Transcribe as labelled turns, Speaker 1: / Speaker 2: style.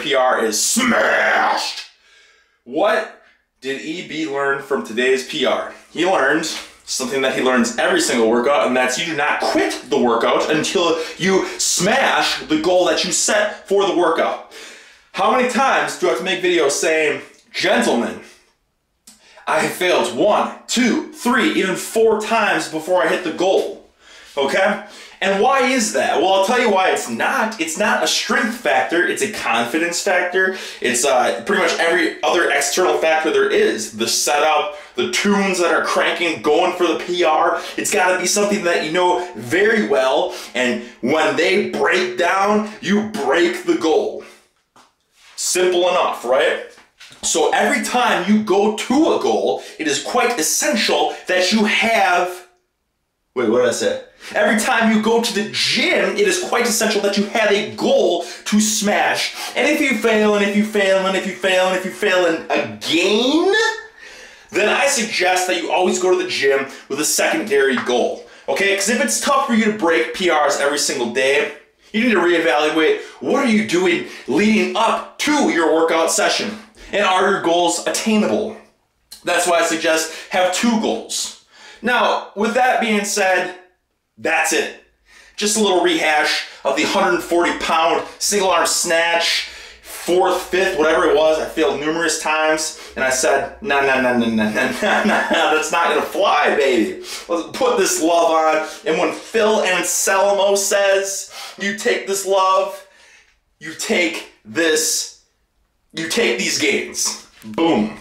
Speaker 1: PR is smashed. What did EB learn from today's PR? He learned something that he learns every single workout, and that's you do not quit the workout until you smash the goal that you set for the workout. How many times do I have to make videos saying, gentlemen, I failed one, two, three, even four times before I hit the goal? Okay? And why is that? Well, I'll tell you why it's not. It's not a strength factor, it's a confidence factor. It's uh, pretty much every other external factor there is. The setup, the tunes that are cranking, going for the PR. It's got to be something that you know very well. And when they break down, you break the goal. Simple enough, right? So every time you go to a goal, it is quite essential that you have. Wait, what did I say? Every time you go to the gym, it is quite essential that you have a goal to smash. And if you fail, and if you fail, and if you fail, and if you fail, and again, then I suggest that you always go to the gym with a secondary goal. Okay? Because if it's tough for you to break PRs every single day, you need to reevaluate what are you doing leading up to your workout session? And are your goals attainable? That's why I suggest have two goals. Now, with that being said, that's it. Just a little rehash of the 140 pound single arm snatch, fourth, fifth, whatever it was. I failed numerous times, and I said, no, no, no, no, no, no, no, no, that's not gonna fly, baby. Let's put this love on. And when Phil Anselmo says, you take this love, you take this, you take these gains. Boom.